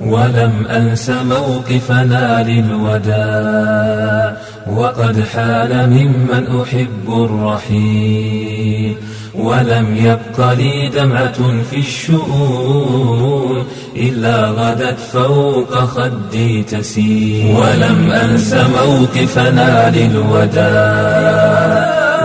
ولم أنس موقفنا للوداع وقد حال ممن أحب الرحيل ولم يبق لي دمعة في الشؤون إلا غدت فوق خدي تسير ولم أنس موقفنا للوداع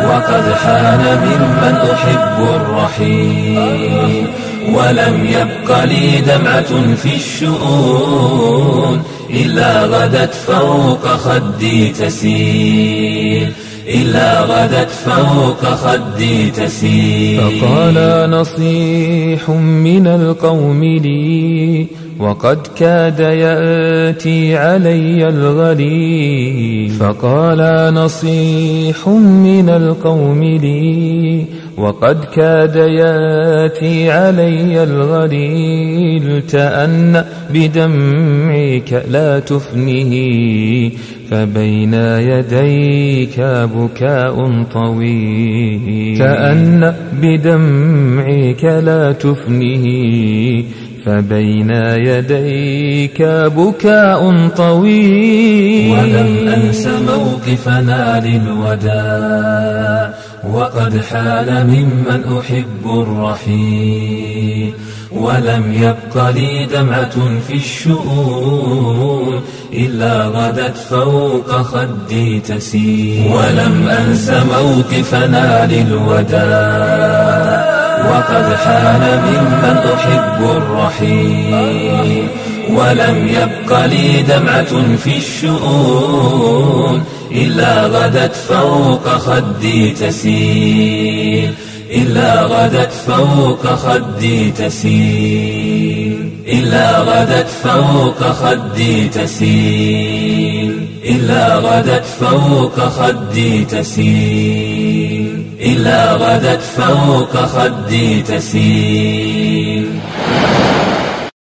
وقد حان ممن أحب الرحيل ولم يبق لي دمعة في الشؤون إلا غدت فوق خدي تسيل. إلا غدت فوق خدي تسيل. فقال نصيح من القوم لي وقد كاد يأتي علي الغليل فقال نصيح من القوم لي وقد كاد يأتي علي الغليل تأن بدمعك لا تفنه فبين يديك بكاء طويل تأن بدمعك لا تفنه فبين يديك بكاء طويل. ولم أنس موقفنا للوداع وقد حال ممن أحب الرحيل. ولم يبق لي دمعة في الشؤون إلا غدت فوق خدي تسير ولم أنس موقفنا للوداع وقد حان ممن أحب الرحيل ولم يبق لي دمعة في الشؤون إلا غدت فوق خدي تسيل. إلا غدت فوق خدي تسيل. إلا غدت فوق خدي تسيل. إلا غدت فوق خدي تسيل. إلا غدت فوق خدي تسيل.